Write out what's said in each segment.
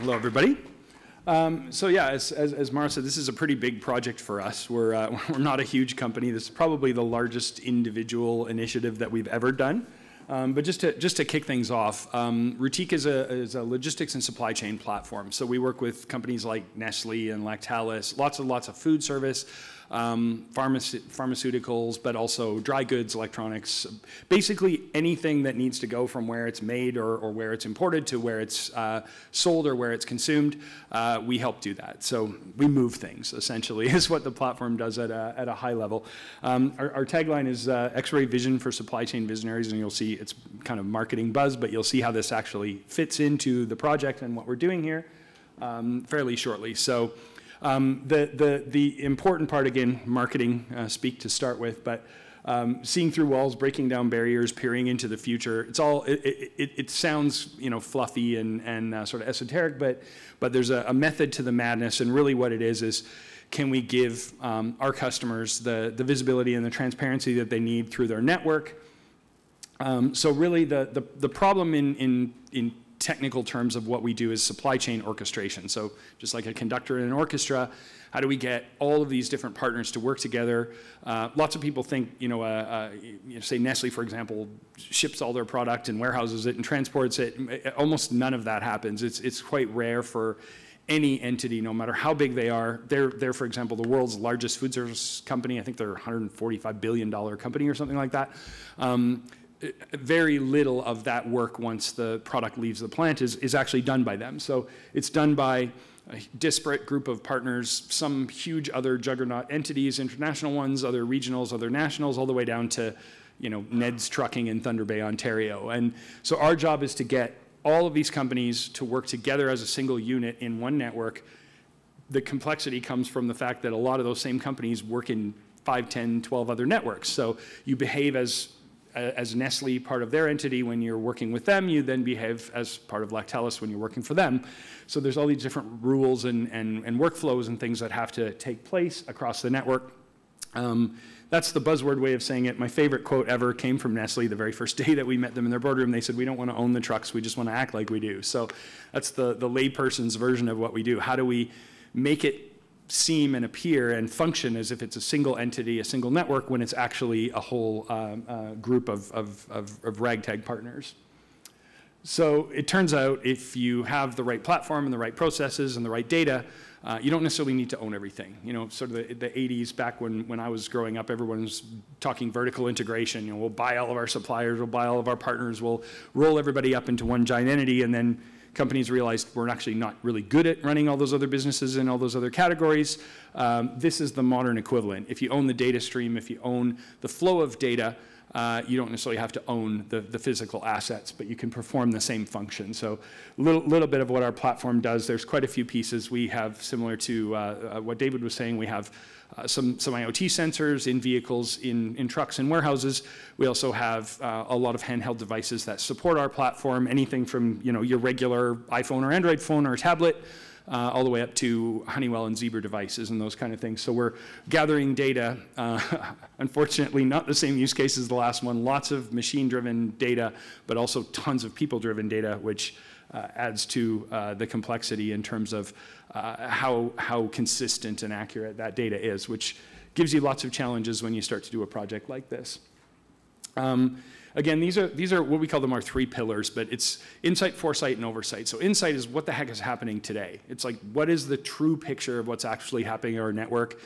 Hello, everybody. Um, so yeah, as, as, as, Mara said, this is a pretty big project for us. We're, uh, we're not a huge company. This is probably the largest individual initiative that we've ever done. Um, but just to, just to kick things off, um, is a, is a logistics and supply chain platform. So we work with companies like Nestle and Lactalis, lots and lots of food service, um, pharmace pharmaceuticals, but also dry goods, electronics, basically anything that needs to go from where it's made or, or where it's imported to where it's uh, sold or where it's consumed, uh, we help do that. So we move things, essentially, is what the platform does at a, at a high level. Um, our, our, tagline is uh, X-ray vision for supply chain visionaries, and you'll see it's kind of marketing buzz, but you'll see how this actually fits into the project and what we're doing here um, fairly shortly. So um, the, the, the important part, again, marketing uh, speak to start with, but um, seeing through walls, breaking down barriers, peering into the future. It's all, it, it, it sounds, you know, fluffy and, and uh, sort of esoteric, but, but there's a, a, method to the madness, and really what it is is, can we give um, our customers the, the visibility and the transparency that they need through their network? Um, so really the, the, the problem in, in, in technical terms of what we do is supply chain orchestration. So just like a conductor in an orchestra, how do we get all of these different partners to work together? Uh, lots of people think, you know, uh, uh, you know, say Nestle, for example, ships all their product and warehouses it and transports it. Almost none of that happens. It's, it's quite rare for any entity, no matter how big they are. They're, they're, for example, the world's largest food service company. I think they're a $145 billion company or something like that. Um, very little of that work once the product leaves the plant is, is actually done by them. So it's done by a disparate group of partners, some huge other juggernaut entities, international ones, other regionals, other nationals, all the way down to you know, Ned's Trucking in Thunder Bay, Ontario. And so our job is to get all of these companies to work together as a single unit in one network. The complexity comes from the fact that a lot of those same companies work in 5, 10, 12 other networks. So you behave as as Nestle part of their entity when you're working with them, you then behave as part of Lactalis when you're working for them. So there's all these different rules and, and, and workflows and things that have to take place across the network. Um, that's the buzzword way of saying it. My favorite quote ever came from Nestle the very first day that we met them in their boardroom. They said, we don't want to own the trucks, we just want to act like we do. So that's the, the layperson's version of what we do. How do we make it seem and appear and function as if it's a single entity, a single network, when it's actually a whole um, uh, group of, of, of, of, ragtag partners. So it turns out if you have the right platform and the right processes and the right data, uh, you don't necessarily need to own everything. You know, sort of the, the 80s, back when, when I was growing up, everyone was talking vertical integration. You know, we'll buy all of our suppliers, we'll buy all of our partners, we'll roll everybody up into one giant entity, and then companies realized we're actually not really good at running all those other businesses in all those other categories. Um, this is the modern equivalent. If you own the data stream, if you own the flow of data, uh, you don't necessarily have to own the, the physical assets, but you can perform the same function. So a little, little bit of what our platform does, there's quite a few pieces we have similar to uh, uh, what David was saying. We have uh, some, some IoT sensors in vehicles, in, in trucks and warehouses. We also have uh, a lot of handheld devices that support our platform, anything from you know, your regular iPhone or Android phone or tablet, uh, all the way up to Honeywell and Zebra devices and those kind of things. So we're gathering data, uh, unfortunately not the same use case as the last one, lots of machine-driven data, but also tons of people-driven data, which uh, adds to uh, the complexity in terms of uh, how, how consistent and accurate that data is, which gives you lots of challenges when you start to do a project like this. Um, again, these are, these are what we call them our three pillars, but it's insight, foresight, and oversight. So insight is what the heck is happening today. It's like, what is the true picture of what's actually happening in our network?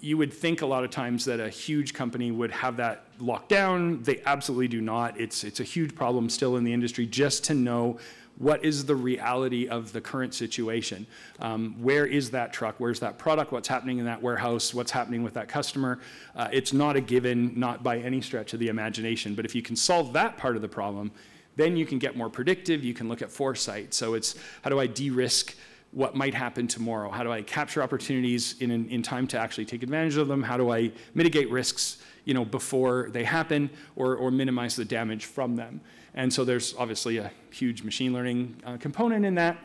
You would think a lot of times that a huge company would have that locked down. They absolutely do not. It's, it's a huge problem still in the industry just to know what is the reality of the current situation? Um, where is that truck? Where's that product? What's happening in that warehouse? What's happening with that customer? Uh, it's not a given, not by any stretch of the imagination. But if you can solve that part of the problem, then you can get more predictive. You can look at foresight. So it's how do I de-risk what might happen tomorrow? How do I capture opportunities in, in time to actually take advantage of them? How do I mitigate risks you know, before they happen or, or minimize the damage from them? And so there's obviously a huge machine learning uh, component in that.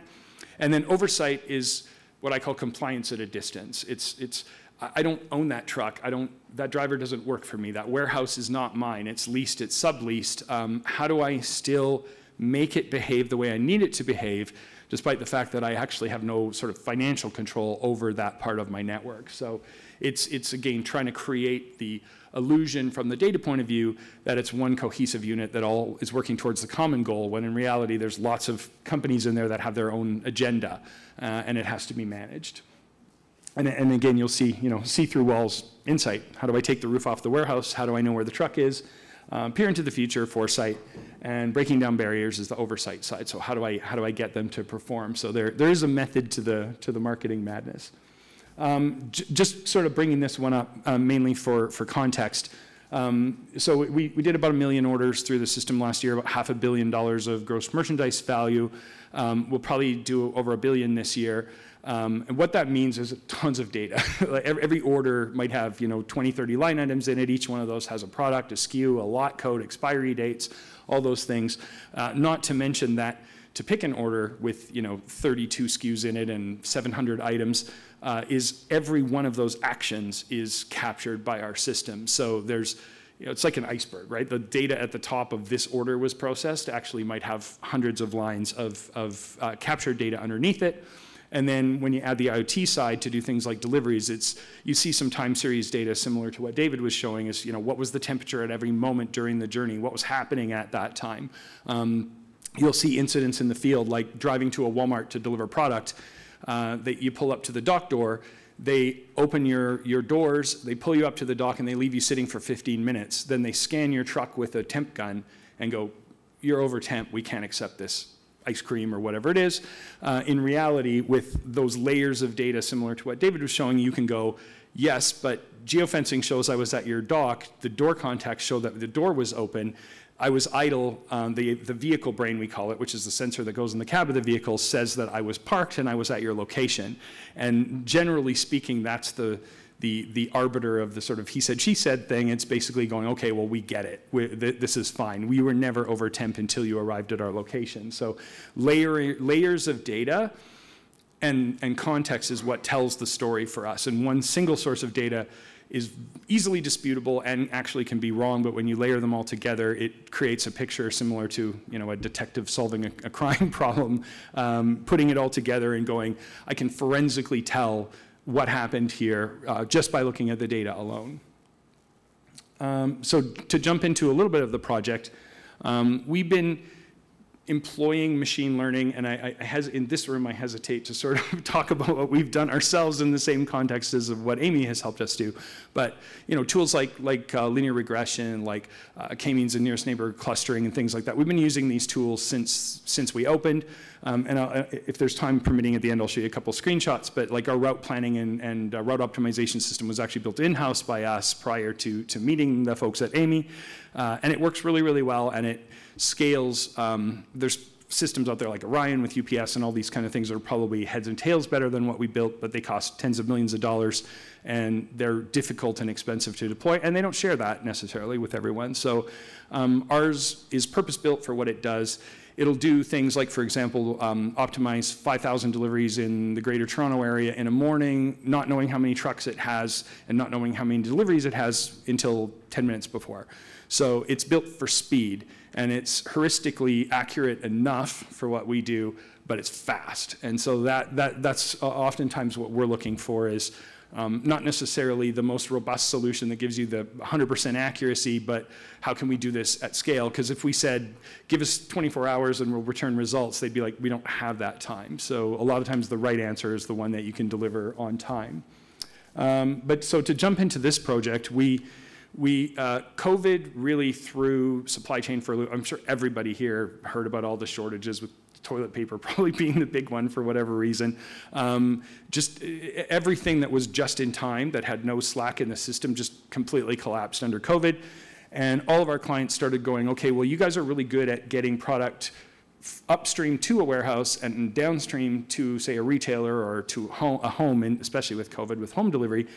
And then oversight is what I call compliance at a distance. It's, it's, I don't own that truck. I don't, that driver doesn't work for me. That warehouse is not mine. It's leased, it's subleased. Um, how do I still make it behave the way I need it to behave, despite the fact that I actually have no sort of financial control over that part of my network. So it's, it's again, trying to create the illusion from the data point of view that it's one cohesive unit that all is working towards the common goal, when in reality there's lots of companies in there that have their own agenda, uh, and it has to be managed. And, and again, you'll see, you know, see-through walls insight. How do I take the roof off the warehouse? How do I know where the truck is? Um, peer into the future, foresight, and breaking down barriers is the oversight side. So how do I how do I get them to perform? So there there is a method to the to the marketing madness. Um, just sort of bringing this one up uh, mainly for for context. Um, so we, we did about a million orders through the system last year, about half a billion dollars of gross merchandise value. Um, we'll probably do over a billion this year. Um, and what that means is tons of data. every, order might have, you know, 20, 30 line items in it. Each one of those has a product, a SKU, a lot code, expiry dates, all those things. Uh, not to mention that to pick an order with, you know, 32 SKUs in it and 700 items uh, is every one of those actions is captured by our system. So there's, you know, it's like an iceberg, right? The data at the top of this order was processed actually might have hundreds of lines of, of uh, captured data underneath it. And then when you add the IoT side to do things like deliveries, it's you see some time series data similar to what David was showing is, you know, what was the temperature at every moment during the journey? What was happening at that time? Um, you'll see incidents in the field like driving to a Walmart to deliver product uh, that you pull up to the dock door they open your, your doors, they pull you up to the dock, and they leave you sitting for 15 minutes. Then they scan your truck with a temp gun and go, You're over temp, we can't accept this ice cream or whatever it is. Uh, in reality, with those layers of data similar to what David was showing, you can go, yes, but geofencing shows I was at your dock. The door contacts show that the door was open. I was idle. Um, the, the vehicle brain, we call it, which is the sensor that goes in the cab of the vehicle, says that I was parked and I was at your location. And generally speaking, that's the, the, the arbiter of the sort of he said, she said thing. It's basically going, okay, well, we get it. Th this is fine. We were never over temp until you arrived at our location. So layer, layers of data and, and context is what tells the story for us. And one single source of data is easily disputable and actually can be wrong, but when you layer them all together, it creates a picture similar to you know, a detective solving a, a crime problem, um, putting it all together and going, I can forensically tell what happened here uh, just by looking at the data alone. Um, so to jump into a little bit of the project, um, we've been employing machine learning, and I, I has, in this room I hesitate to sort of talk about what we've done ourselves in the same context as of what Amii has helped us do. But you know, tools like like uh, linear regression, like uh, k-means and nearest neighbor clustering, and things like that. We've been using these tools since since we opened. Um, and I'll, uh, if there's time permitting at the end, I'll show you a couple screenshots. But like our route planning and, and uh, route optimization system was actually built in-house by us prior to to meeting the folks at Amii, uh, and it works really really well, and it scales, um, there's systems out there like Orion with UPS and all these kind of things that are probably heads and tails better than what we built, but they cost tens of millions of dollars and they're difficult and expensive to deploy, and they don't share that necessarily with everyone. So um, ours is purpose built for what it does. It'll do things like, for example, um, optimize 5,000 deliveries in the greater Toronto area in a morning, not knowing how many trucks it has and not knowing how many deliveries it has until 10 minutes before. So it's built for speed and it's heuristically accurate enough for what we do, but it's fast. And so that, that, that's oftentimes what we're looking for is um, not necessarily the most robust solution that gives you the 100% accuracy, but how can we do this at scale? Because if we said, give us 24 hours and we'll return results, they'd be like, we don't have that time. So a lot of times the right answer is the one that you can deliver on time. Um, but so to jump into this project, we, we, uh, COVID really threw supply chain for a loop. I'm sure everybody here heard about all the shortages with toilet paper probably being the big one for whatever reason. Um, just everything that was just in time that had no slack in the system just completely collapsed under COVID. And all of our clients started going, okay, well, you guys are really good at getting product upstream to a warehouse and downstream to, say, a retailer or to home, a home, and especially with COVID, with home delivery.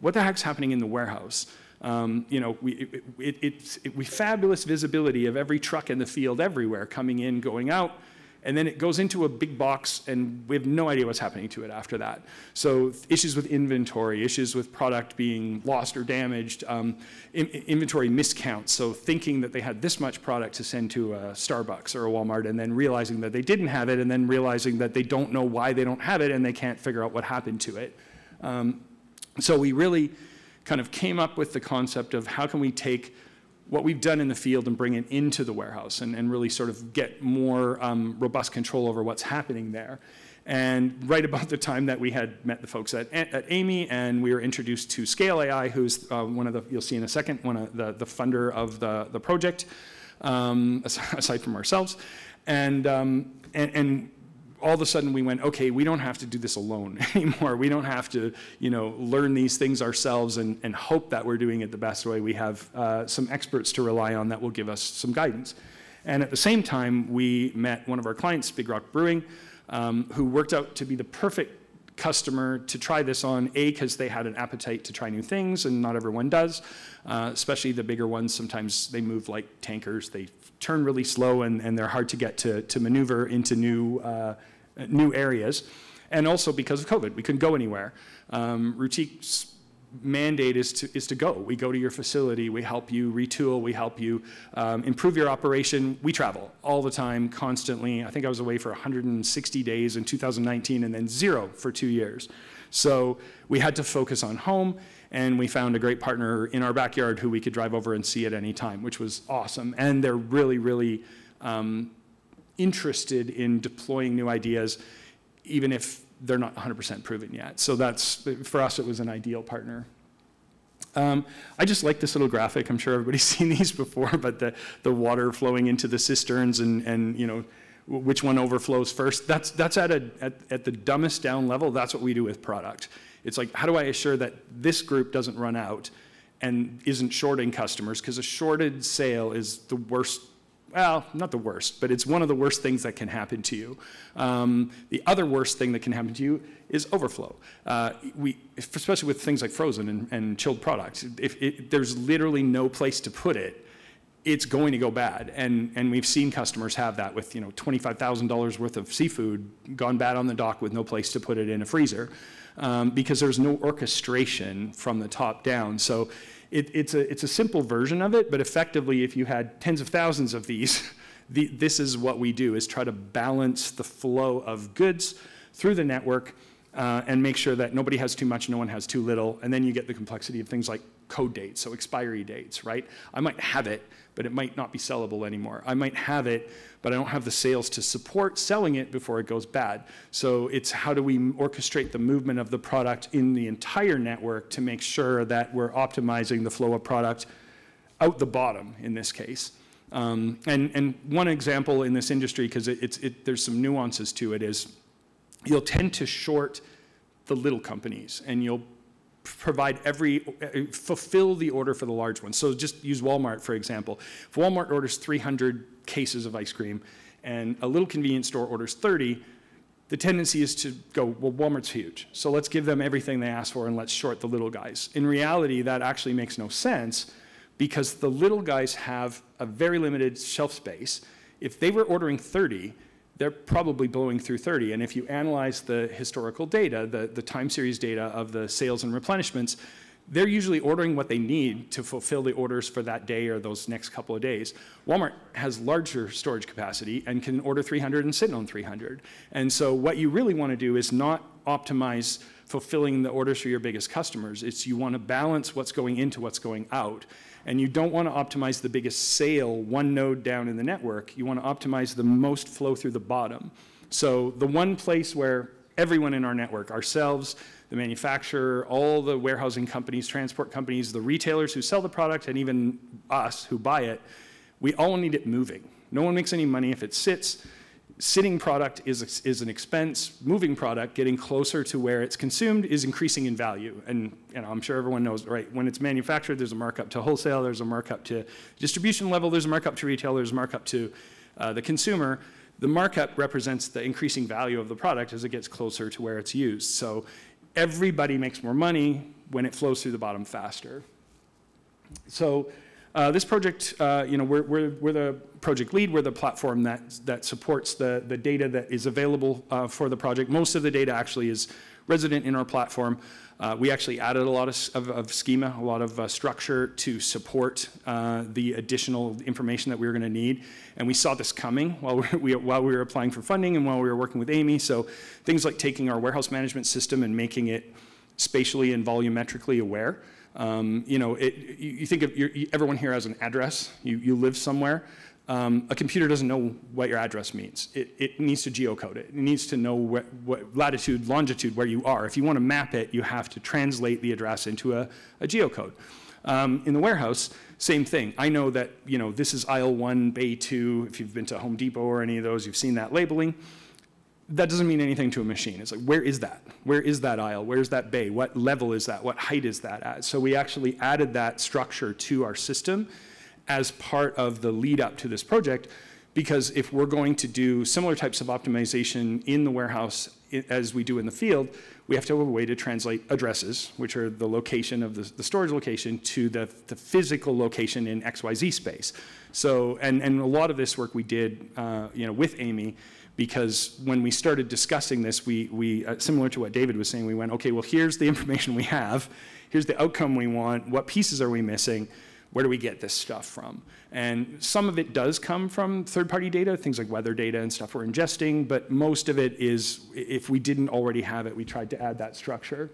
What the heck's happening in the warehouse? Um, you know, we, it, it, it, we fabulous visibility of every truck in the field everywhere coming in, going out. And then it goes into a big box and we have no idea what's happening to it after that. So issues with inventory, issues with product being lost or damaged, um, in, inventory miscounts. So thinking that they had this much product to send to a Starbucks or a Walmart and then realizing that they didn't have it and then realizing that they don't know why they don't have it and they can't figure out what happened to it. Um, so we really kind of came up with the concept of how can we take what we've done in the field and bring it into the warehouse and, and really sort of get more um, robust control over what's happening there. And right about the time that we had met the folks at, at Amii and we were introduced to Scale AI, who's uh, one of the, you'll see in a second, one of the, the funder of the, the project, um, aside from ourselves. And, um, and, and all of a sudden we went, okay, we don't have to do this alone anymore. We don't have to, you know, learn these things ourselves and, and hope that we're doing it the best way. We have uh, some experts to rely on that will give us some guidance. And at the same time, we met one of our clients, Big Rock Brewing, um, who worked out to be the perfect customer to try this on, A, because they had an appetite to try new things, and not everyone does, uh, especially the bigger ones. Sometimes they move like tankers. They turn really slow, and, and they're hard to get to, to maneuver into new uh, new areas, and also because of COVID, we couldn't go anywhere. Um, mandate is to, is to go. We go to your facility, we help you retool, we help you um, improve your operation. We travel all the time, constantly. I think I was away for 160 days in 2019 and then zero for two years. So we had to focus on home and we found a great partner in our backyard who we could drive over and see at any time, which was awesome. And they're really, really um, interested in deploying new ideas, even if they're not 100% proven yet. So that's, for us, it was an ideal partner. Um, I just like this little graphic. I'm sure everybody's seen these before, but the, the water flowing into the cisterns and, and you know, which one overflows first. That's, that's at, a, at, at the dumbest down level, that's what we do with product. It's like, how do I assure that this group doesn't run out and isn't shorting customers? Because a shorted sale is the worst well, not the worst, but it's one of the worst things that can happen to you. Um, the other worst thing that can happen to you is overflow. Uh, we, especially with things like frozen and, and chilled products, if it, there's literally no place to put it, it's going to go bad. And, and we've seen customers have that with you know, $25,000 worth of seafood gone bad on the dock with no place to put it in a freezer um, because there's no orchestration from the top down. So it, it's, a, it's a simple version of it, but effectively, if you had tens of thousands of these, the, this is what we do, is try to balance the flow of goods through the network uh, and make sure that nobody has too much, no one has too little, and then you get the complexity of things like code dates, so expiry dates, right? I might have it, but it might not be sellable anymore. I might have it, but I don't have the sales to support selling it before it goes bad. So it's how do we orchestrate the movement of the product in the entire network to make sure that we're optimizing the flow of product out the bottom in this case. Um, and, and one example in this industry, because it, it's, it, there's some nuances to it, is you'll tend to short the little companies and you'll provide every, fulfill the order for the large ones. So just use Walmart, for example. If Walmart orders 300 cases of ice cream and a little convenience store orders 30, the tendency is to go, well, Walmart's huge, so let's give them everything they ask for and let's short the little guys. In reality, that actually makes no sense because the little guys have a very limited shelf space. If they were ordering 30, they're probably blowing through 30. And if you analyze the historical data, the, the time series data of the sales and replenishments, they're usually ordering what they need to fulfill the orders for that day or those next couple of days. Walmart has larger storage capacity and can order 300 and sit on 300. And so what you really want to do is not optimize fulfilling the orders for your biggest customers. It's you want to balance what's going into what's going out. And you don't want to optimize the biggest sale one node down in the network. You want to optimize the most flow through the bottom. So the one place where everyone in our network, ourselves, the manufacturer, all the warehousing companies, transport companies, the retailers who sell the product, and even us who buy it, we all need it moving. No one makes any money if it sits sitting product is, is an expense, moving product, getting closer to where it's consumed is increasing in value. And you know, I'm sure everyone knows, right, when it's manufactured, there's a markup to wholesale, there's a markup to distribution level, there's a markup to retail, there's a markup to uh, the consumer. The markup represents the increasing value of the product as it gets closer to where it's used. So everybody makes more money when it flows through the bottom faster. So uh, this project, uh, you know, we're, we're, we're the project lead. We're the platform that, that supports the, the data that is available uh, for the project. Most of the data actually is resident in our platform. Uh, we actually added a lot of, of, of schema, a lot of uh, structure to support uh, the additional information that we were going to need. And we saw this coming while we, while we were applying for funding and while we were working with Amii. So things like taking our warehouse management system and making it spatially and volumetrically aware. Um, you know, it, you, you, think of everyone here has an address. You, you live somewhere. Um, a computer doesn't know what your address means. It, it needs to geocode it. It needs to know what, latitude, longitude, where you are. If you want to map it, you have to translate the address into a, a geocode. Um, in the warehouse, same thing. I know that you know this is aisle one, bay two. If you've been to Home Depot or any of those, you've seen that labeling. That doesn't mean anything to a machine. It's like, where is that? Where is that aisle? Where's that bay? What level is that? What height is that at? So we actually added that structure to our system as part of the lead up to this project because if we're going to do similar types of optimization in the warehouse as we do in the field, we have to have a way to translate addresses, which are the location of the, the storage location, to the, the, physical location in XYZ space. So, and, and a lot of this work we did, uh, you know, with Amii, because when we started discussing this, we, we uh, similar to what David was saying, we went, okay, well, here's the information we have, here's the outcome we want, what pieces are we missing, where do we get this stuff from? And some of it does come from third-party data, things like weather data and stuff we're ingesting, but most of it is, if we didn't already have it, we tried to add that structure.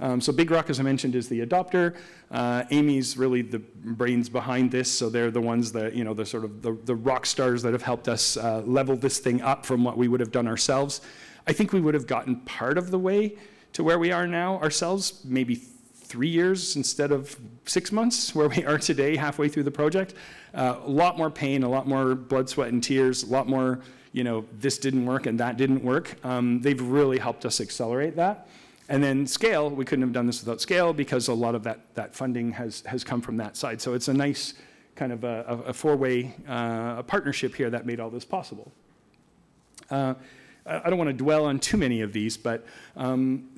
Um, so Big Rock, as I mentioned, is the adopter. Uh, Amii's really the brains behind this, so they're the ones that, you know, the sort of the, the rock stars that have helped us uh, level this thing up from what we would have done ourselves. I think we would have gotten part of the way to where we are now ourselves, maybe three years instead of six months, where we are today, halfway through the project. Uh, a lot more pain, a lot more blood, sweat, and tears, a lot more, you know, this didn't work and that didn't work. Um, they've really helped us accelerate that. And then scale, we couldn't have done this without scale because a lot of that, that funding has, has come from that side. So it's a nice kind of a, a four-way uh, partnership here that made all this possible. Uh, I don't want to dwell on too many of these, but um,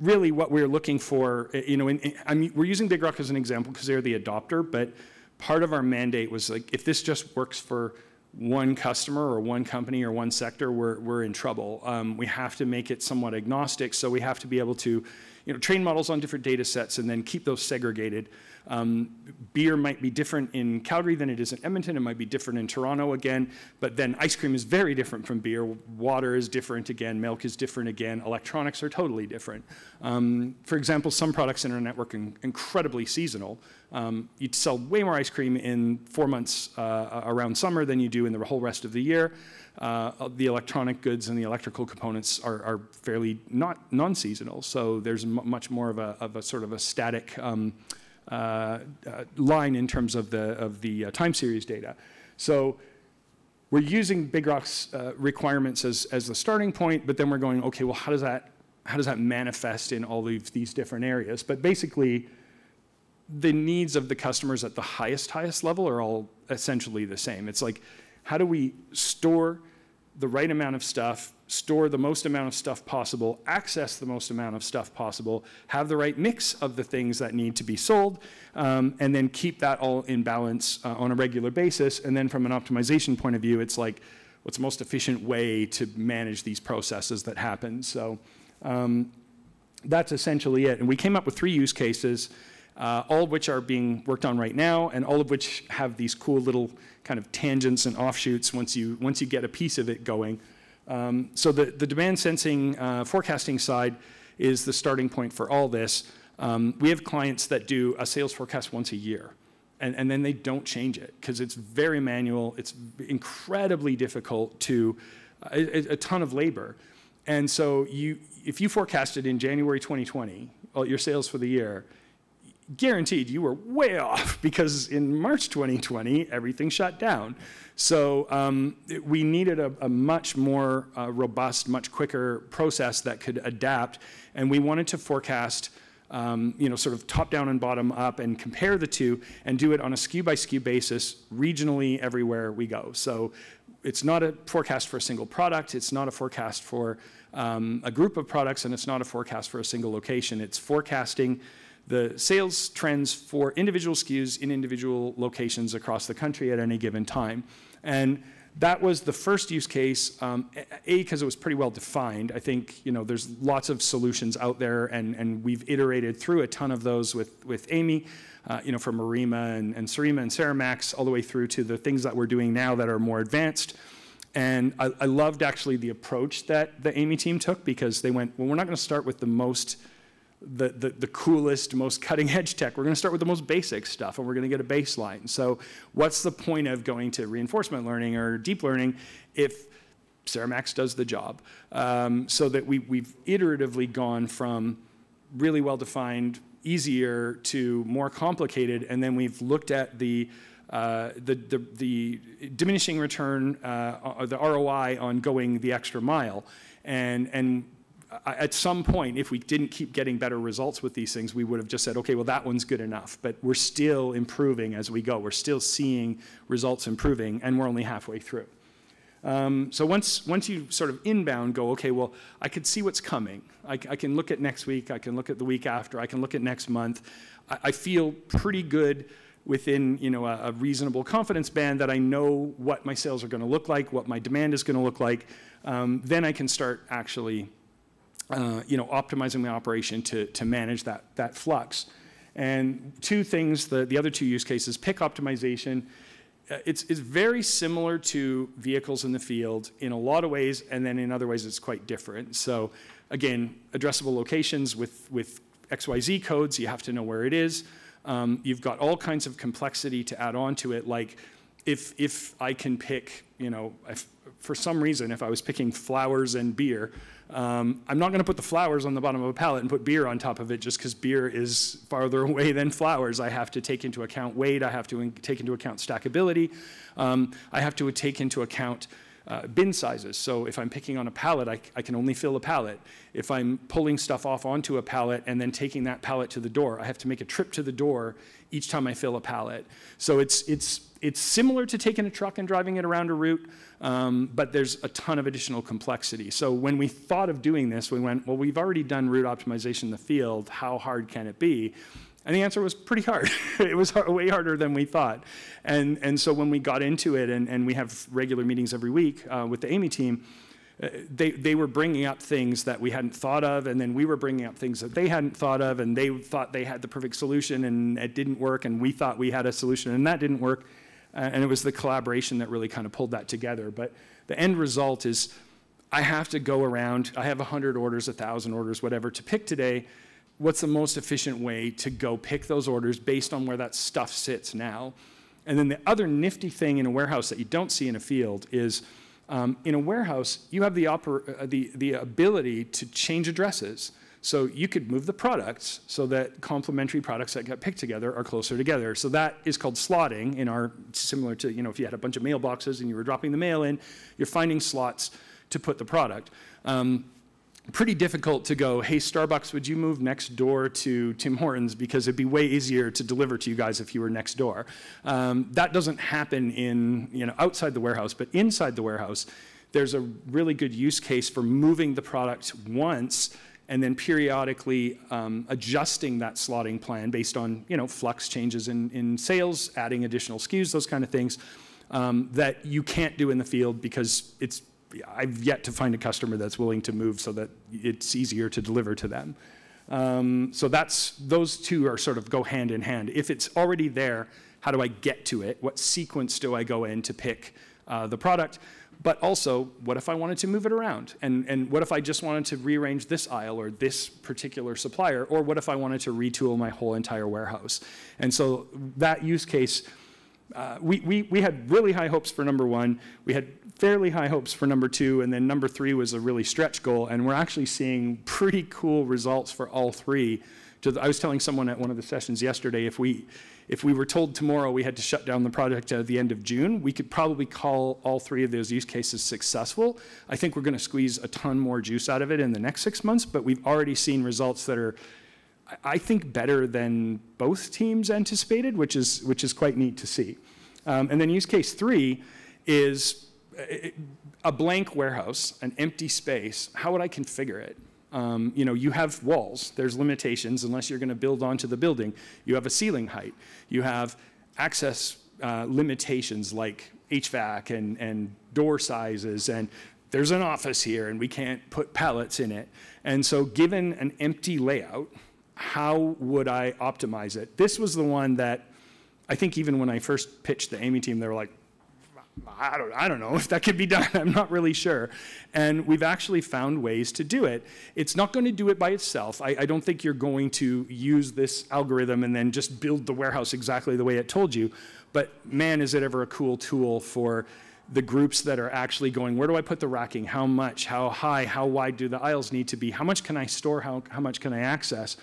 really what we're looking for, eh, you know, in, in, I mean, we're using Big Rock as an example because they're the adopter, but part of our mandate was like, if this just works for one customer or one company or one sector, we're, we're in trouble. Um, we have to make it somewhat agnostic, so we have to be able to, you know, train models on different data sets and then keep those segregated. Um, beer might be different in Calgary than it is in Edmonton. It might be different in Toronto again. But then ice cream is very different from beer. Water is different again. Milk is different again. Electronics are totally different. Um, for example, some products in our network are incredibly seasonal. Um, you sell way more ice cream in four months uh, around summer than you do in the whole rest of the year. Uh, the electronic goods and the electrical components are, are fairly not non-seasonal, so there's much more of a, of a, sort of a static um, uh, uh, line in terms of the, of the uh, time series data. So we're using Big Rock's requirements as, as the starting point, but then we're going, okay, well, how does that, how does that manifest in all of these different areas? But basically, the needs of the customers at the highest, highest level are all essentially the same. It's like, how do we store the right amount of stuff store the most amount of stuff possible, access the most amount of stuff possible, have the right mix of the things that need to be sold, um, and then keep that all in balance uh, on a regular basis. And then from an optimization point of view, it's like, what's the most efficient way to manage these processes that happen? So um, that's essentially it. And we came up with three use cases, uh, all of which are being worked on right now, and all of which have these cool little kind of tangents and offshoots once you, once you get a piece of it going. Um, so the, the demand sensing uh, forecasting side is the starting point for all this. Um, we have clients that do a sales forecast once a year. And, and then they don't change it because it's very manual. It's incredibly difficult to, a, a ton of labor. And so you, if you forecasted in January 2020, your sales for the year, guaranteed you were way off because in March 2020, everything shut down. So um, we needed a, a much more uh, robust, much quicker process that could adapt. And we wanted to forecast um, you know, sort of top down and bottom up and compare the two and do it on a SKU by SKU basis regionally everywhere we go. So it's not a forecast for a single product. It's not a forecast for um, a group of products and it's not a forecast for a single location. It's forecasting the sales trends for individual SKUs in individual locations across the country at any given time. And that was the first use case, um, A, because it was pretty well defined. I think, you know, there's lots of solutions out there, and, and we've iterated through a ton of those with, with Amii, uh, you know, from ARIMA and, and SARIMA and SARIMAX, all the way through to the things that we're doing now that are more advanced. And I, I loved actually the approach that the Amii team took because they went, well, we're not going to start with the most the, the, the, coolest, most cutting edge tech. We're going to start with the most basic stuff and we're going to get a baseline. So, what's the point of going to reinforcement learning or deep learning if SARIMAX does the job? Um, so that we, we've iteratively gone from really well defined, easier to more complicated, and then we've looked at the uh, the, the, the, diminishing return, uh, the ROI on going the extra mile. And, and at some point, if we didn't keep getting better results with these things, we would have just said, okay, well, that one's good enough. But we're still improving as we go. We're still seeing results improving, and we're only halfway through. Um, so once, once you sort of inbound go, okay, well, I can see what's coming. I, I, can look at next week. I can look at the week after. I can look at next month. I, I feel pretty good within you know, a, a, reasonable confidence band that I know what my sales are going to look like, what my demand is going to look like. Um, then I can start actually uh, you know, optimizing my operation to, to manage that, that flux. And two things, the, the other two use cases, pick optimization. Uh, it's, it's very similar to vehicles in the field in a lot of ways, and then in other ways it's quite different. So again, addressable locations with, with XYZ codes, you have to know where it is. Um, you've got all kinds of complexity to add on to it, like if, if I can pick, you know, if, for some reason, if I was picking flowers and beer, um, I'm not going to put the flowers on the bottom of a pallet and put beer on top of it just because beer is farther away than flowers. I have to take into account weight. I have to in take into account stackability. Um, I have to take into account uh, bin sizes. So if I'm picking on a pallet, I, I, can only fill a pallet. If I'm pulling stuff off onto a pallet and then taking that pallet to the door, I have to make a trip to the door each time I fill a pallet. So it's, it's, it's similar to taking a truck and driving it around a route, um, but there's a ton of additional complexity. So when we thought of doing this, we went, well, we've already done route optimization in the field. How hard can it be? And the answer was pretty hard. it was way harder than we thought. And, and so when we got into it, and, and we have regular meetings every week uh, with the Amii team, uh, they, they were bringing up things that we hadn't thought of, and then we were bringing up things that they hadn't thought of, and they thought they had the perfect solution, and it didn't work, and we thought we had a solution, and that didn't work. And it was the collaboration that really kind of pulled that together. But the end result is I have to go around, I have 100 orders, 1,000 orders, whatever, to pick today what's the most efficient way to go pick those orders based on where that stuff sits now. And then the other nifty thing in a warehouse that you don't see in a field is um, in a warehouse, you have the, uh, the, the ability to change addresses. So you could move the products so that complementary products that get picked together are closer together. So that is called slotting in our, similar to, you know, if you had a bunch of mailboxes and you were dropping the mail in, you're finding slots to put the product. Um, pretty difficult to go, hey, Starbucks, would you move next door to Tim Hortons because it'd be way easier to deliver to you guys if you were next door. Um, that doesn't happen in, you know, outside the warehouse, but inside the warehouse, there's a really good use case for moving the product once and then periodically um, adjusting that slotting plan based on, you know, flux changes in, in sales, adding additional SKUs, those kind of things um, that you can't do in the field because it's I've yet to find a customer that's willing to move so that it's easier to deliver to them. Um, so that's those two are sort of go hand in hand. If it's already there, how do I get to it? What sequence do I go in to pick uh, the product? But also, what if I wanted to move it around? And, and what if I just wanted to rearrange this aisle or this particular supplier? Or what if I wanted to retool my whole entire warehouse? And so that use case uh, we, we, we had really high hopes for number one. We had fairly high hopes for number two, and then number three was a really stretch goal, and we're actually seeing pretty cool results for all three. I was telling someone at one of the sessions yesterday, if we, if we were told tomorrow we had to shut down the project at the end of June, we could probably call all three of those use cases successful. I think we're going to squeeze a ton more juice out of it in the next six months, but we've already seen results that are I think, better than both teams anticipated, which is, which is quite neat to see. Um, and then use case three is a blank warehouse, an empty space. How would I configure it? Um, you know, you have walls. There's limitations unless you're going to build onto the building. You have a ceiling height. You have access uh, limitations like HVAC and, and door sizes and there's an office here and we can't put pallets in it. And so given an empty layout, how would I optimize it? This was the one that I think even when I first pitched the Amii team, they were like, I don't, I don't know if that could be done. I'm not really sure. And we've actually found ways to do it. It's not going to do it by itself. I, I, don't think you're going to use this algorithm and then just build the warehouse exactly the way it told you. But man, is it ever a cool tool for the groups that are actually going, where do I put the racking? How much? How high? How wide do the aisles need to be? How much can I store? How, how much can I access?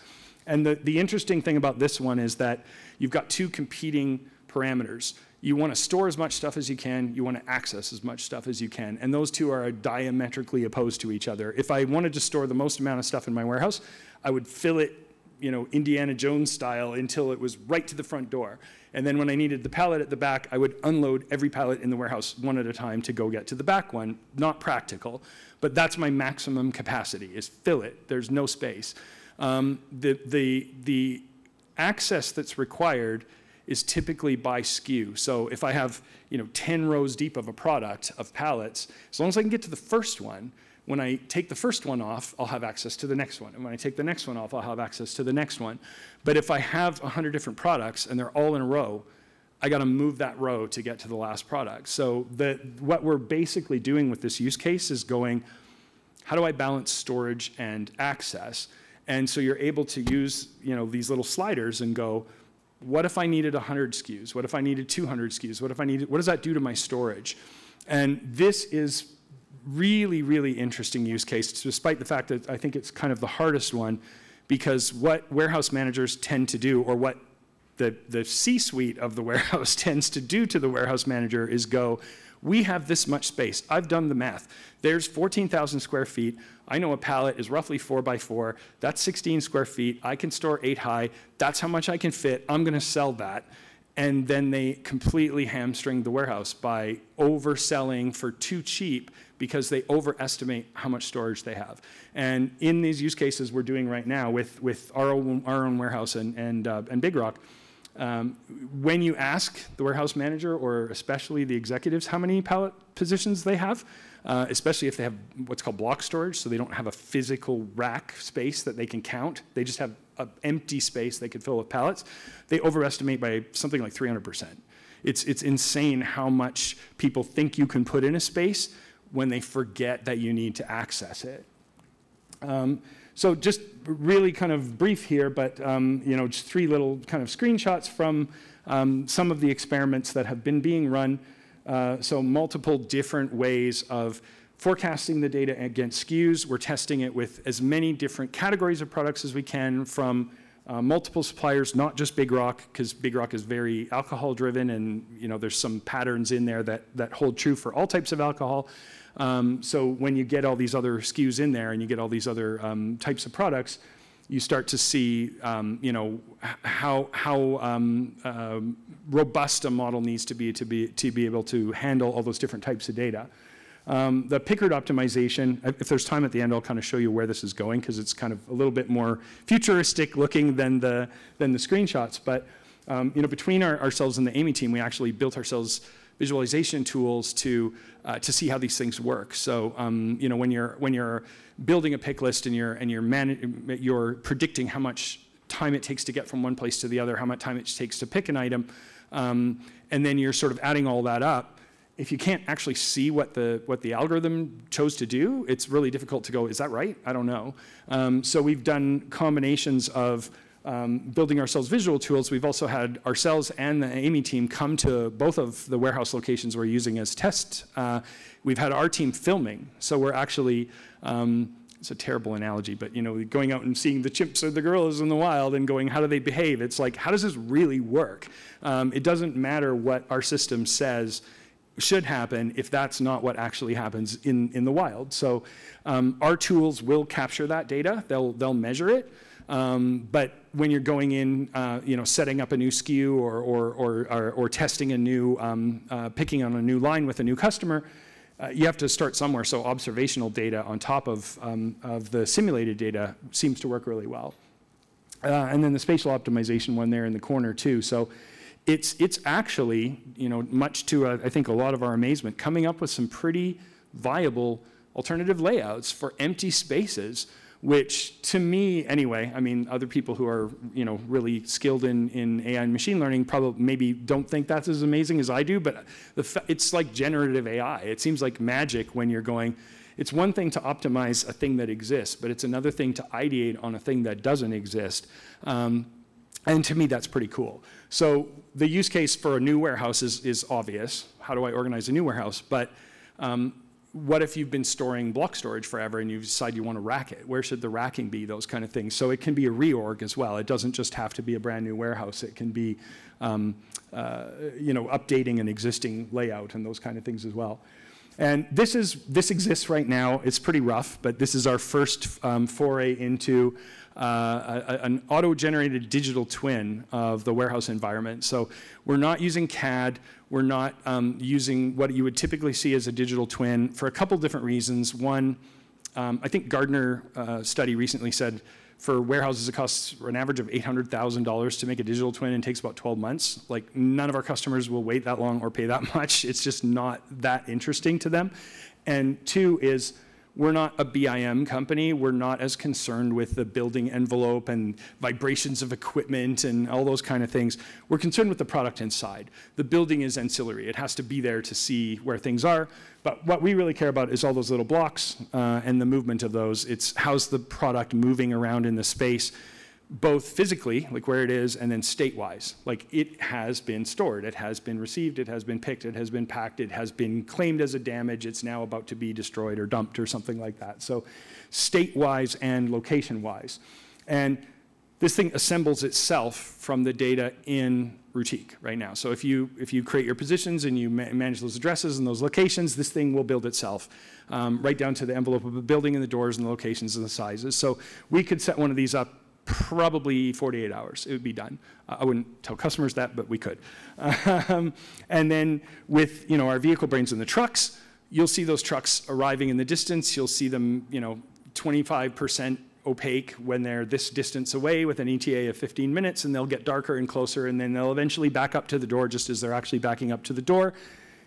And the, the interesting thing about this one is that you've got two competing parameters. You want to store as much stuff as you can, you want to access as much stuff as you can. And those two are diametrically opposed to each other. If I wanted to store the most amount of stuff in my warehouse, I would fill it, you know, Indiana Jones style until it was right to the front door. And then when I needed the pallet at the back, I would unload every pallet in the warehouse one at a time to go get to the back one. Not practical, but that's my maximum capacity is fill it. There's no space. Um, the, the, the access that's required is typically by SKU. So if I have you know 10 rows deep of a product of pallets, as long as I can get to the first one, when I take the first one off, I'll have access to the next one. And when I take the next one off, I'll have access to the next one. But if I have 100 different products and they're all in a row, I got to move that row to get to the last product. So the, what we're basically doing with this use case is going, how do I balance storage and access? And so you're able to use you know, these little sliders and go, what if I needed 100 SKUs? What if I needed 200 SKUs? What if I needed, what does that do to my storage? And this is really, really interesting use case, despite the fact that I think it's kind of the hardest one, because what warehouse managers tend to do, or what the, the C-suite of the warehouse tends to do to the warehouse manager is go, we have this much space. I've done the math. There's 14,000 square feet. I know a pallet is roughly four by four. That's 16 square feet. I can store eight high. That's how much I can fit. I'm going to sell that and then they completely hamstring the warehouse by overselling for too cheap because they overestimate how much storage they have. And in these use cases we're doing right now with, with our, own, our own warehouse and, and, uh, and Big Rock, um, when you ask the warehouse manager or especially the executives how many pallet positions they have, uh, especially if they have what's called block storage, so they don't have a physical rack space that they can count. They just have an empty space they could fill with pallets. They overestimate by something like 300%. It's, it's insane how much people think you can put in a space when they forget that you need to access it. Um, so just really kind of brief here, but um, you know, just three little kind of screenshots from um, some of the experiments that have been being run. Uh, so multiple different ways of forecasting the data against SKUs. We're testing it with as many different categories of products as we can from uh, multiple suppliers, not just Big Rock, because Big Rock is very alcohol driven and you know there's some patterns in there that, that hold true for all types of alcohol. Um, so when you get all these other SKUs in there and you get all these other um, types of products, you start to see, um, you know, how, how uh, robust a model needs to be to, be to be able to handle all those different types of data. Um, the Pickard optimization, if there's time at the end, I'll kind of show you where this is going because it's kind of a little bit more futuristic looking than the, than the screenshots. But you know, between our, ourselves and the Amii team, we actually built ourselves visualization tools to, uh, to see how these things work. So, um, you know, when you're, when you're building a pick list and you're, and you're, you're predicting how much time it takes to get from one place to the other, how much time it takes to pick an item, um, and then you're sort of adding all that up, if you can't actually see what the, what the algorithm chose to do, it's really difficult to go, is that right? I don't know. Um, so we've done combinations of um, building ourselves visual tools, we've also had ourselves and the Amii team come to both of the warehouse locations we're using as test. Uh, we've had our team filming, so we're actually, um, it's a terrible analogy, but you know, going out and seeing the chimps or the gorillas in the wild and going, how do they behave? It's like, how does this really work? Um, it doesn't matter what our system says should happen if that's not what actually happens in, in the wild. So um, our tools will capture that data, they'll, they'll measure it, um, but when you're going in, uh, you know, setting up a new SKU or, or, or, or, or testing a new, um, uh, picking on a new line with a new customer, uh, you have to start somewhere. So observational data on top of, um, of the simulated data seems to work really well. Uh, and then the spatial optimization one there in the corner too. So it's, it's actually, you know, much to, uh, I think, a lot of our amazement, coming up with some pretty viable alternative layouts for empty spaces which to me anyway, I mean, other people who are, you know, really skilled in, in AI and machine learning probably maybe don't think that's as amazing as I do, but it's like generative AI. It seems like magic when you're going, it's one thing to optimize a thing that exists, but it's another thing to ideate on a thing that doesn't exist. Um, and to me, that's pretty cool. So the use case for a new warehouse is, is obvious. How do I organize a new warehouse? But um, what if you've been storing block storage forever and you decide you want to rack it? Where should the racking be? Those kind of things. So it can be a reorg as well. It doesn't just have to be a brand new warehouse. It can be, um, uh, you know, updating an existing layout and those kind of things as well. And this is this exists right now. It's pretty rough, but this is our first um, foray into uh, an auto-generated digital twin of the warehouse environment. So we're not using CAD. We're not um, using what you would typically see as a digital twin for a couple different reasons. One, um, I think Gartner uh, study recently said for warehouses it costs an average of $800,000 to make a digital twin and takes about 12 months. Like none of our customers will wait that long or pay that much. It's just not that interesting to them. And two is we're not a BIM company. We're not as concerned with the building envelope and vibrations of equipment and all those kind of things. We're concerned with the product inside. The building is ancillary. It has to be there to see where things are. But what we really care about is all those little blocks uh, and the movement of those. It's how's the product moving around in the space both physically, like where it is, and then state-wise. Like it has been stored, it has been received, it has been picked, it has been packed, it has been claimed as a damage, it's now about to be destroyed or dumped or something like that. So state-wise and location-wise. And this thing assembles itself from the data in Routeique right now. So if you, if you create your positions and you ma manage those addresses and those locations, this thing will build itself um, right down to the envelope of the building and the doors and the locations and the sizes. So we could set one of these up probably 48 hours. It would be done. Uh, I wouldn't tell customers that, but we could. Um, and then with you know our vehicle brains in the trucks, you'll see those trucks arriving in the distance. You'll see them you know 25% opaque when they're this distance away with an ETA of 15 minutes, and they'll get darker and closer, and then they'll eventually back up to the door just as they're actually backing up to the door.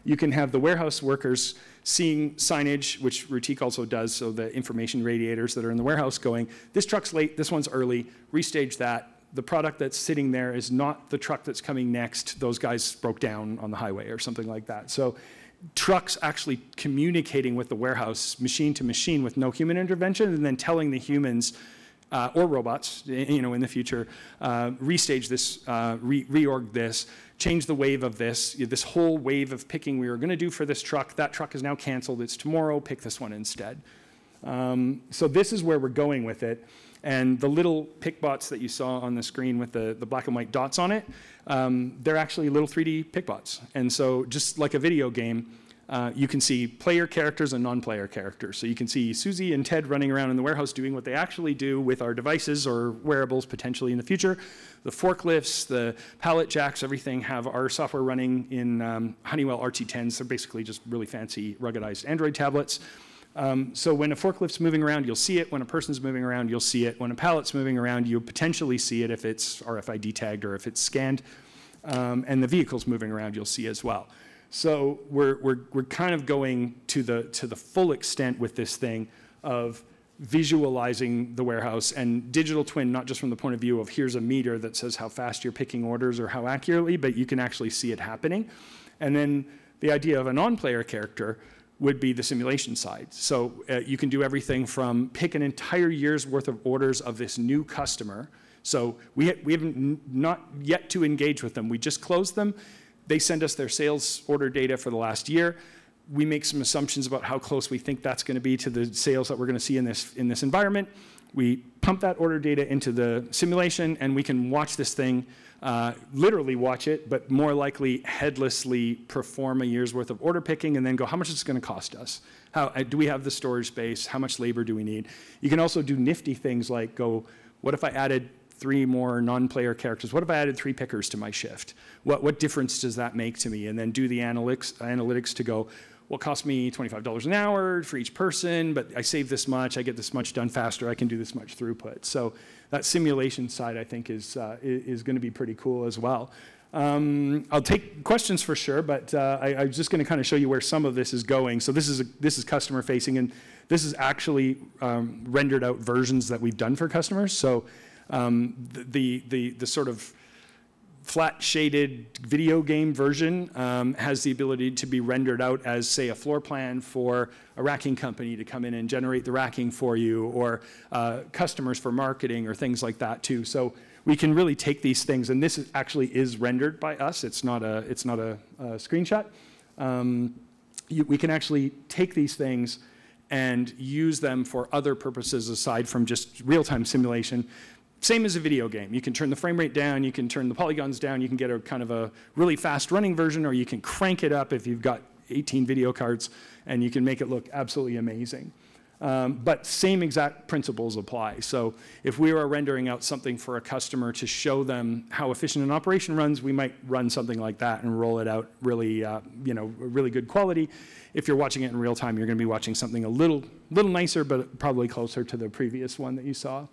You can have the warehouse workers seeing signage, which Routeique also does, so the information radiators that are in the warehouse going, this truck's late, this one's early, restage that. The product that's sitting there is not the truck that's coming next. Those guys broke down on the highway or something like that. So trucks actually communicating with the warehouse machine to machine with no human intervention and then telling the humans uh, or robots, you know, in the future, uh, restage this, uh, re reorg this, change the wave of this, this whole wave of picking we were going to do for this truck. That truck is now canceled. It's tomorrow. Pick this one instead. Um, so this is where we're going with it. And the little pickbots that you saw on the screen with the, the black and white dots on it, um, they're actually little 3D pickbots. And so just like a video game, uh, you can see player characters and non-player characters. So you can see Susie and Ted running around in the warehouse doing what they actually do with our devices or wearables potentially in the future. The forklifts, the pallet jacks, everything have our software running in um, Honeywell RT10s. They're basically just really fancy ruggedized Android tablets. Um, so when a forklift's moving around, you'll see it. When a person's moving around, you'll see it. When a pallet's moving around, you'll potentially see it if it's RFID tagged or if it's scanned. Um, and the vehicle's moving around, you'll see as well. So we're, we're, we're kind of going to the, to the full extent with this thing of visualizing the warehouse and digital twin, not just from the point of view of here's a meter that says how fast you're picking orders or how accurately, but you can actually see it happening. And then the idea of a non-player character would be the simulation side. So uh, you can do everything from pick an entire year's worth of orders of this new customer. So we, ha we haven't not yet to engage with them. We just closed them. They send us their sales order data for the last year. We make some assumptions about how close we think that's going to be to the sales that we're going to see in this, in this environment. We pump that order data into the simulation, and we can watch this thing, uh, literally watch it, but more likely headlessly perform a year's worth of order picking and then go, how much is it going to cost us? How, uh, do we have the storage space? How much labor do we need? You can also do nifty things like go, what if I added three more non-player characters? What if I added three pickers to my shift? What, what difference does that make to me? And then do the analytics, analytics to go, well, it costs me $25 an hour for each person, but I save this much, I get this much done faster, I can do this much throughput. So that simulation side, I think, is, uh, is going to be pretty cool as well. Um, I'll take questions for sure, but uh, I, am just going to kind of show you where some of this is going. So this is a, this is customer facing, and this is actually um, rendered out versions that we've done for customers. So um, the, the, the sort of flat shaded video game version um, has the ability to be rendered out as, say, a floor plan for a racking company to come in and generate the racking for you, or uh, customers for marketing, or things like that too. So we can really take these things, and this actually is rendered by us. It's not a, it's not a, a screenshot. Um, you, we can actually take these things and use them for other purposes aside from just real-time simulation. Same as a video game. You can turn the frame rate down, you can turn the polygons down, you can get a kind of a really fast running version, or you can crank it up if you've got 18 video cards, and you can make it look absolutely amazing. Um, but same exact principles apply. So if we are rendering out something for a customer to show them how efficient an operation runs, we might run something like that and roll it out really, uh, you know, really good quality. If you're watching it in real time, you're going to be watching something a little, little nicer, but probably closer to the previous one that you saw.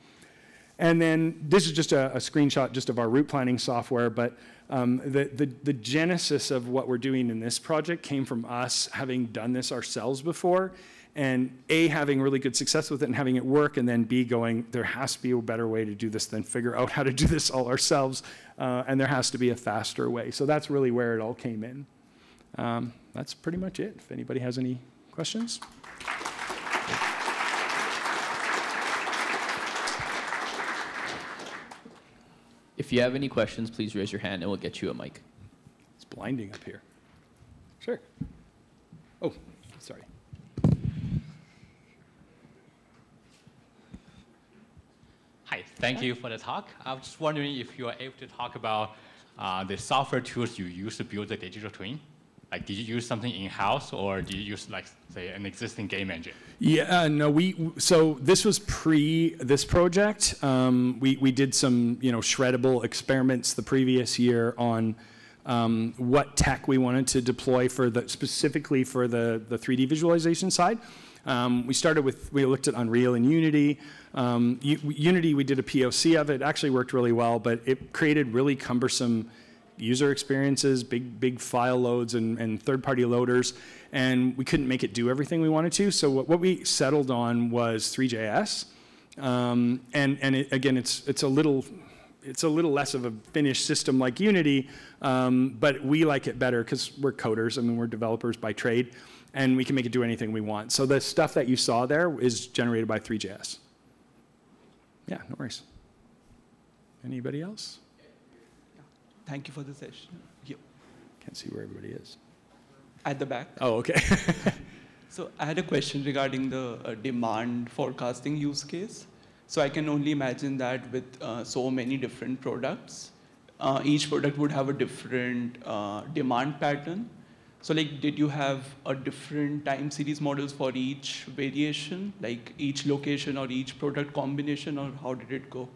And then this is just a, a screenshot just of our route planning software, but um, the, the, the genesis of what we're doing in this project came from us having done this ourselves before and A, having really good success with it and having it work, and then B, going, there has to be a better way to do this than figure out how to do this all ourselves, uh, and there has to be a faster way. So that's really where it all came in. Um, that's pretty much it. If anybody has any questions. If you have any questions, please raise your hand and we'll get you a mic. It's blinding up here. Sure. Oh, sorry. Hi, thank you for the talk. I was just wondering if you are able to talk about uh, the software tools you use to build the digital twin. Like, did you use something in-house, or did you use, like, say, an existing game engine? Yeah, uh, no, we, so this was pre this project. Um, we, we did some, you know, shreddable experiments the previous year on um, what tech we wanted to deploy for the, specifically for the, the 3D visualization side. Um, we started with, we looked at Unreal and Unity. Um, Unity, we did a POC of it, actually worked really well, but it created really cumbersome user experiences, big, big file loads and, and third-party loaders, and we couldn't make it do everything we wanted to. So what, what we settled on was Three.js. Um, and and it, again, it's, it's a little it's a little less of a finished system like Unity, um, but we like it better because we're coders. I mean, we're developers by trade, and we can make it do anything we want. So the stuff that you saw there is generated by Three.js. Yeah, no worries. Anybody else? Thank you for the session. Here. Can't see where everybody is. At the back. Oh, okay. so I had a question regarding the uh, demand forecasting use case. So I can only imagine that with uh, so many different products, uh, each product would have a different uh, demand pattern. So like, did you have a different time series models for each variation, like each location or each product combination, or how did it go?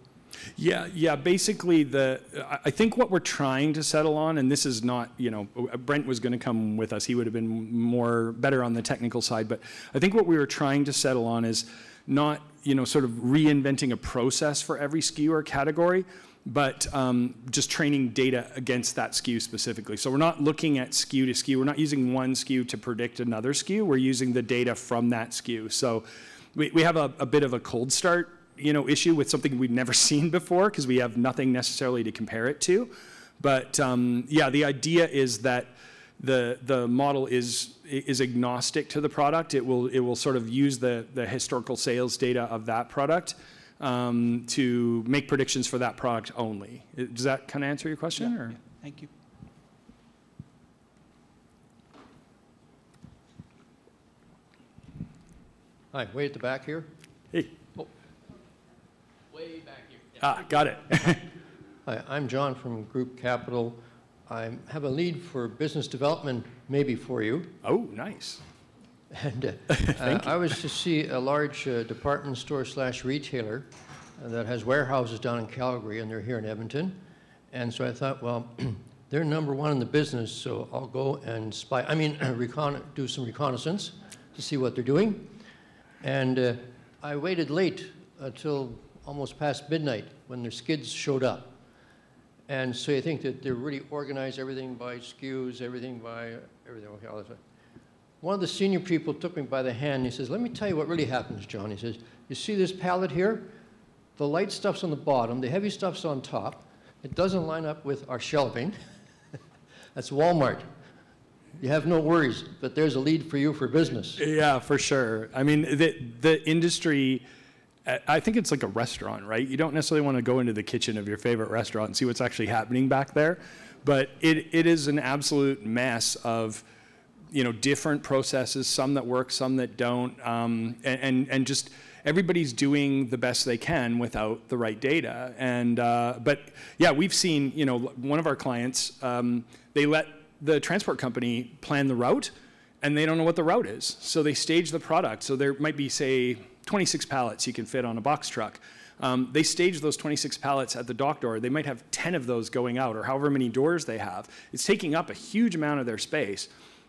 Yeah, yeah. Basically, the I think what we're trying to settle on, and this is not, you know, Brent was going to come with us. He would have been more better on the technical side, but I think what we were trying to settle on is not, you know, sort of reinventing a process for every SKU or category, but um, just training data against that SKU specifically. So we're not looking at SKU to SKU. We're not using one SKU to predict another SKU. We're using the data from that SKU. So we, we have a, a bit of a cold start you know, issue with something we've never seen before because we have nothing necessarily to compare it to. But um, yeah, the idea is that the the model is is agnostic to the product. It will it will sort of use the the historical sales data of that product um, to make predictions for that product only. Does that kind of answer your question? Yeah, yeah. Thank you. Hi, way at the back here. Hey. Way back here. Yeah. Ah, got it. Hi, I'm John from Group Capital. I have a lead for business development maybe for you. Oh, nice. And uh, uh, I was to see a large uh, department store slash retailer that has warehouses down in Calgary and they're here in Edmonton. And so I thought, well, they're number one in the business, so I'll go and spy, I mean, recon, do some reconnaissance to see what they're doing. And uh, I waited late until almost past midnight when their skids showed up. And so you think that they're really organized, everything by SKUs, everything by everything. Okay, all that. One of the senior people took me by the hand. And he says, "Let me tell you what really happens, John." He says, "You see this pallet here? The light stuff's on the bottom, the heavy stuff's on top. It doesn't line up with our shelving. That's Walmart. You have no worries, but there's a lead for you for business." Yeah, for sure. I mean, the the industry. I- think it's like a restaurant, right? You don't necessarily want to go into the kitchen of your favorite restaurant and see what's actually happening back there, but it, it is an absolute mess of, you know, different processes, some that work, some that don't, um, and, and and just everybody's doing the best they can without the right data. And uh, but yeah, we've seen, you know, one of our clients, um, they let the transport company plan the route and they don't know what the route is. So they stage the product. So there might be, say, 26 pallets you can fit on a box truck. Um, they stage those 26 pallets at the dock door. They might have 10 of those going out, or however many doors they have. It's taking up a huge amount of their space.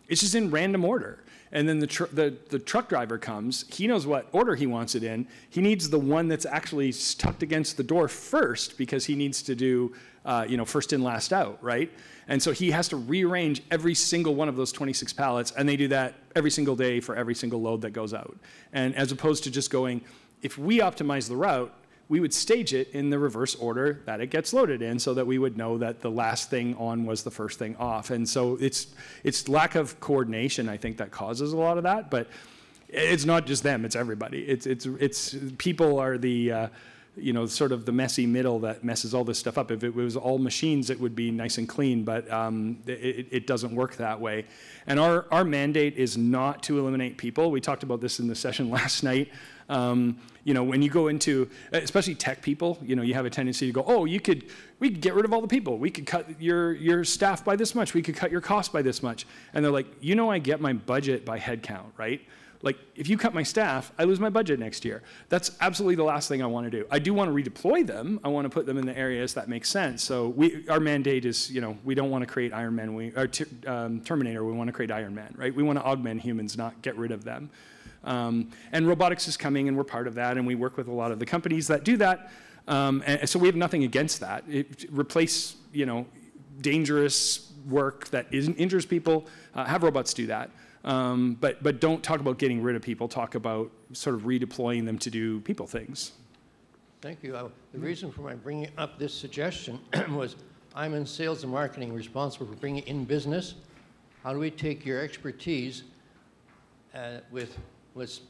It's just in random order. And then the, tr- the, the truck driver comes. He knows what order he wants it in. He needs the one that's actually tucked against the door first because he needs to do, uh, you know, first in, last out, right? And so he has to rearrange every single one of those 26 pallets, and they do that every single day for every single load that goes out. And as opposed to just going, if we optimize the route, we would stage it in the reverse order that it gets loaded in so that we would know that the last thing on was the first thing off. And so it's it's lack of coordination I think that causes a lot of that, but it's not just them, it's everybody. It's it's it's people are the uh, you know, sort of the messy middle that messes all this stuff up. If it was all machines, it would be nice and clean, but um, it, it doesn't work that way. And our, our mandate is not to eliminate people. We talked about this in the session last night. Um, you know, when you go into, especially tech people, you know, you have a tendency to go, oh, you could, we could get rid of all the people. We could cut your, your staff by this much. We could cut your cost by this much. And they're like, you know, I get my budget by headcount, right? Like, if you cut my staff, I lose my budget next year. That's absolutely the last thing I want to do. I do want to redeploy them. I want to put them in the areas that make sense. So we, our mandate is, you know, we don't want to create Iron Man, we, or um, Terminator. We want to create Iron Man, right? We want to augment humans, not get rid of them. Um, and robotics is coming, and we're part of that, and we work with a lot of the companies that do that. Um, and so we have nothing against that. It, replace, you know, dangerous work that isn't injures people. Uh, have robots do that. Um, but, but don't talk about getting rid of people. Talk about sort of redeploying them to do people things. Thank you. Uh, The reason for my bringing up this suggestion was I'm in sales and marketing, responsible for bringing in business. How do we take your expertise uh, with, let's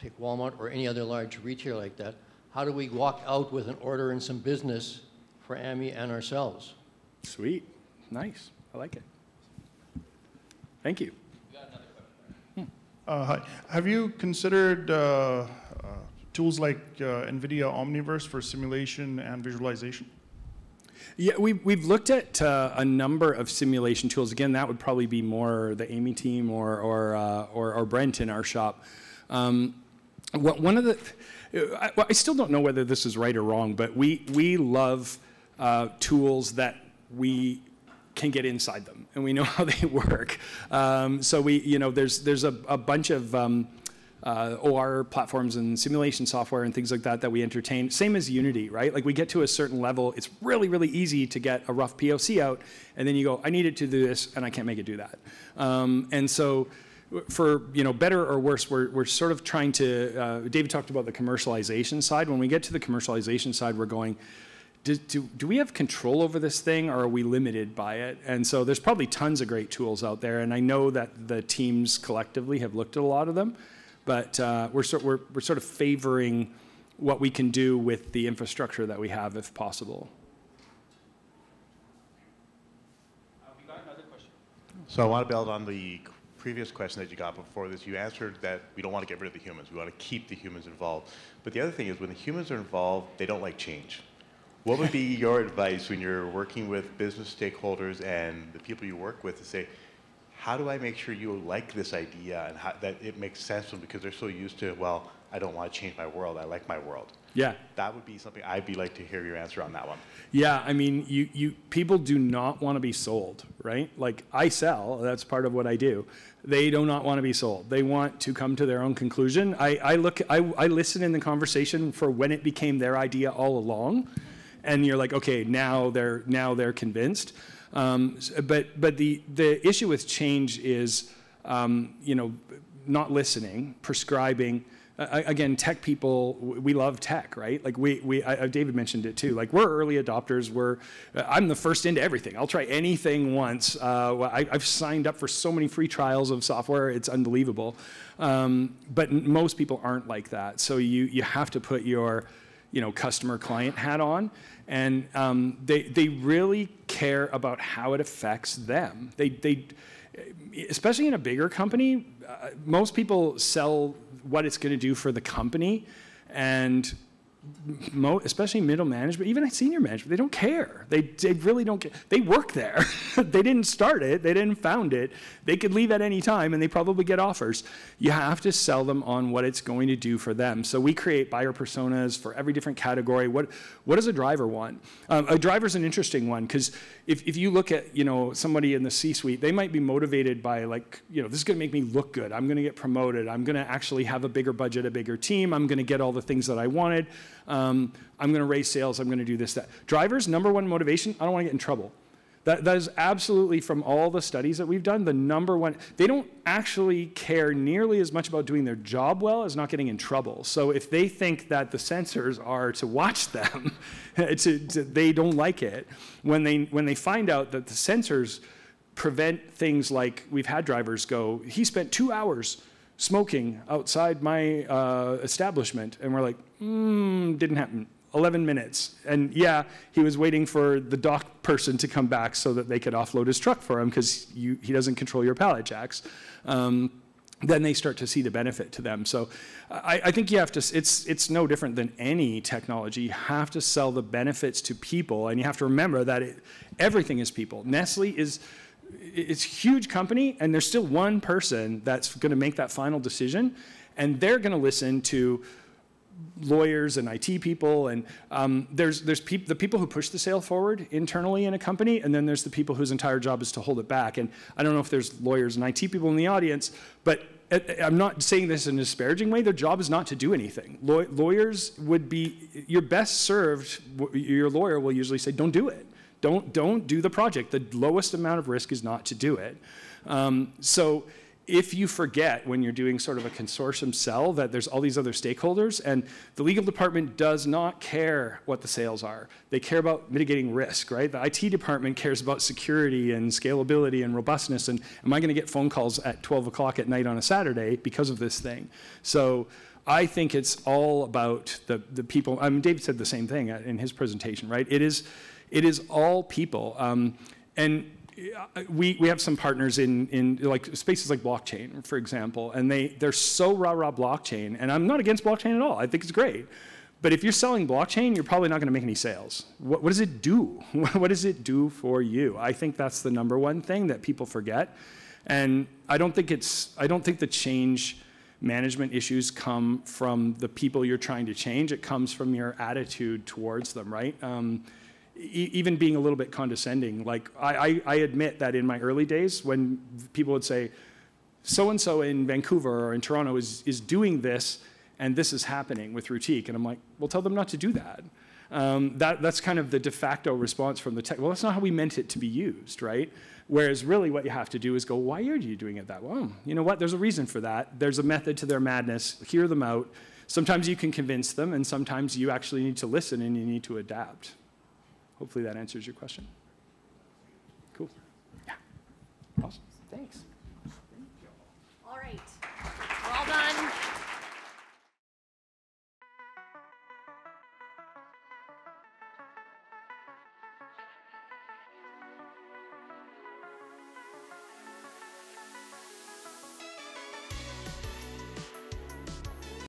take Walmart or any other large retailer like that, how do we walk out with an order and some business for Amii and ourselves? Sweet. Nice. I like it. Thank you. Uh. Have you considered uh, uh, tools like uh, NVIDIA Omniverse for simulation and visualization? Yeah, we, we've looked at uh, a number of simulation tools. Again, that would probably be more the Amii team or, or, uh, or, or Brent in our shop. Um, what- one of the, I, I still don't know whether this is right or wrong, but we, we love uh, tools that we can get inside them and we know how they work. Um, so we, you know, there's, there's a, a bunch of um, uh, OR platforms and simulation software and things like that that we entertain. Same as Unity, right? Like we get to a certain level, it's really, really easy to get a rough POC out, and then you go, I need it to do this, and I can't make it do that. Um, and so for you know better or worse, we're, we're sort of trying to. Uh, David talked about the commercialization side. When we get to the commercialization side, we're going. Do, do, do we have control over this thing or are we limited by it? And so there's probably tons of great tools out there. And I know that the teams collectively have looked at a lot of them, but uh, we're, sort, we're, we're sort of favoring what we can do with the infrastructure that we have if possible. So I want to build on the previous question that you got before this. You answered that we don't want to get rid of the humans. We want to keep the humans involved. But the other thing is when the humans are involved, they don't like change. What would be your advice when you're working with business stakeholders and the people you work with to say, how do I make sure you like this idea and how, that it makes sense to them because they're so used to, well, I don't want to change my world. I like my world. Yeah. That would be something I'd be like to hear your answer on that one. Yeah, I mean, you, you people do not want to be sold, right? Like I sell, that's part of what I do. They do not want to be sold. They want to come to their own conclusion. I, I look, I, I listen in the conversation for when it became their idea all along, and you're like, okay, now they're now they're convinced. Um, but but the the issue with change is, um, you know, not listening, prescribing. Uh, again, tech people, we love tech, right? Like we, we I, David mentioned it too. Like we're early adopters. We're, uh, I'm the first into everything. I'll try anything once. Uh, I, I've signed up for so many free trials of software. It's unbelievable. Um, but most people aren't like that. So you, you have to put your, you know, customer client hat on. And um, they, they really care about how it affects them. They, they, especially in a bigger company, uh, most people sell what it's going to do for the company, and especially middle management, even senior management, they don't care. They, they really don't care. They work there. they didn't start it. They didn't found it. They could leave at any time, and they probably get offers. You have to sell them on what it's going to do for them. So we create buyer personas for every different category. What what does a driver want? Um, a driver's an interesting one because if, if you look at you know somebody in the C-suite, they might be motivated by like you know this is going to make me look good. I'm going to get promoted. I'm going to actually have a bigger budget, a bigger team. I'm going to get all the things that I wanted. Um, I'm going to raise sales. I'm going to do this that. Drivers number one motivation. I don't want to get in trouble. That, that is absolutely from all the studies that we've done, the number one. They don't actually care nearly as much about doing their job well as not getting in trouble. So if they think that the sensors are to watch them, to, they don't like it. When they, when they find out that the sensors prevent things like we've had drivers go, he spent two hours smoking outside my uh, establishment. And we're like, hmm, didn't happen. 11 minutes. And yeah, he was waiting for the dock person to come back so that they could offload his truck for him because he doesn't control your pallet jacks. Um, then they start to see the benefit to them. So I, I think you have to, it's, it's no different than any technology. You have to sell the benefits to people, and you have to remember that it, everything is people. Nestle is, it's huge company, and there's still one person that's going to make that final decision, and they're going to listen to lawyers and IT people, and um, there's there's peop- the people who push the sale forward internally in a company, and then there's the people whose entire job is to hold it back. And I don't know if there's lawyers and IT people in the audience, but uh, I'm not saying this in a disparaging way. Their job is not to do anything. Law- lawyers would be you're best served. Your lawyer will usually say, "Don't do it. Don't don't do the project. The lowest amount of risk is not to do it." Um, so if you forget when you're doing sort of a consortium sell that there's all these other stakeholders and the legal department does not care what the sales are they care about mitigating risk right the it department cares about security and scalability and robustness and am i going to get phone calls at 12 o'clock at night on a saturday because of this thing so I think it's all about the, the people. I mean, David said the same thing in his presentation, right? It is, it is all people. Um, and uh, we, we have some partners in, in like spaces like blockchain, for example, and they, they're so rah-rah blockchain, and I'm not against blockchain at all. I think it's great. But if you're selling blockchain, you're probably not going to make any sales. What, what does it do? what does it do for you? I think that's the number one thing that people forget. And I don't think it's, I don't think the change management issues come from the people you're trying to change. It comes from your attitude towards them, right? Um, even being a little bit condescending. Like I, I, I admit that in my early days, when people would say, "So and so in Vancouver or in Toronto is is doing this, and this is happening with Routeique," and I'm like, "Well, tell them not to do that." Um, that that's kind of the de facto response from the tech. Well, that's not how we meant it to be used, right? Whereas really, what you have to do is go, "Why are you doing it that way?" Well, you know what? There's a reason for that. There's a method to their madness. Hear them out. Sometimes you can convince them, and sometimes you actually need to listen and you need to adapt. Hopefully that answers your question.